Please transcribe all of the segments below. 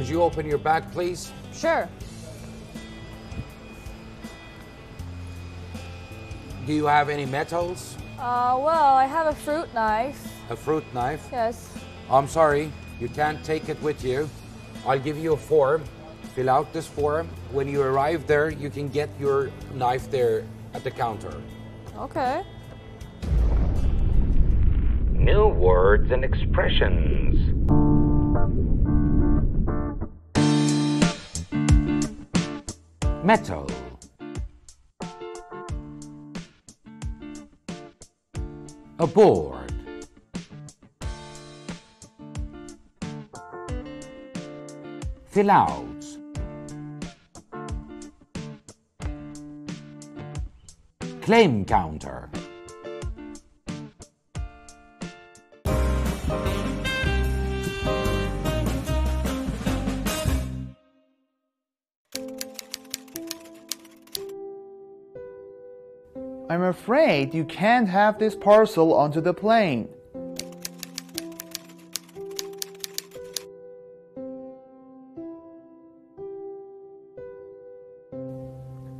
Could you open your bag, please? Sure. Do you have any metals? Uh, well, I have a fruit knife. A fruit knife? Yes. I'm sorry, you can't take it with you. I'll give you a form. Fill out this form. When you arrive there, you can get your knife there at the counter. Okay. New words and expressions. Metal. A board. Fill out. Claim counter. I'm afraid you can't have this parcel onto the plane.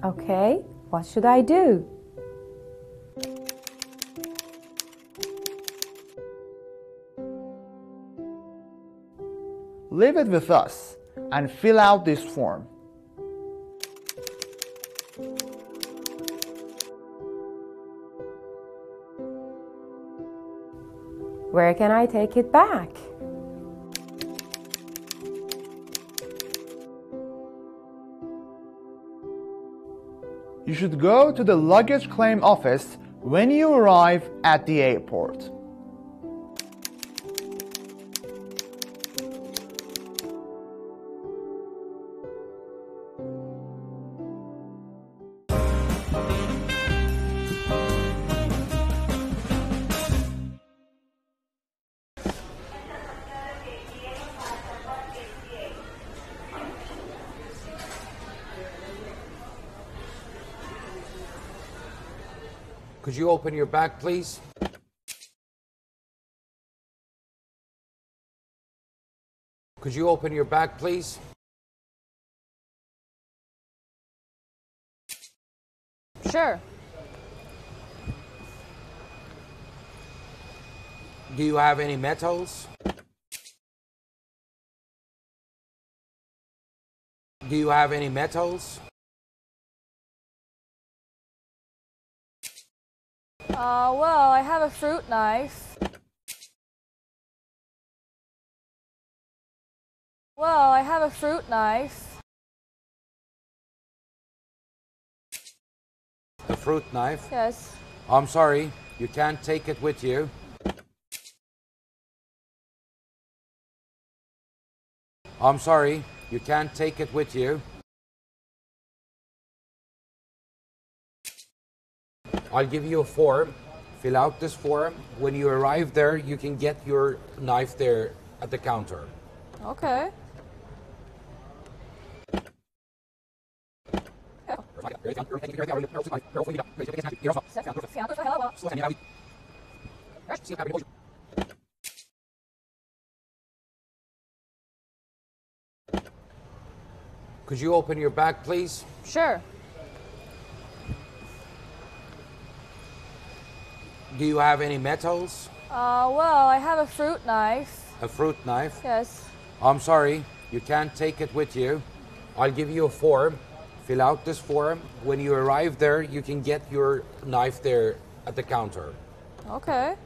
Okay, what should I do? Leave it with us and fill out this form. Where can I take it back? You should go to the luggage claim office when you arrive at the airport. Could you open your bag, please? Could you open your bag, please? Sure. Do you have any metals? Do you have any metals? Uh, well, I have a fruit knife. Well, I have a fruit knife. A fruit knife? Yes. I'm sorry, you can't take it with you. I'm sorry, you can't take it with you. I'll give you a form. Fill out this form. When you arrive there, you can get your knife there at the counter. Okay. Could you open your bag, please? Sure. Do you have any metals? Uh, well, I have a fruit knife. A fruit knife? Yes. I'm sorry, you can't take it with you. I'll give you a form. Fill out this form. When you arrive there, you can get your knife there at the counter. Okay.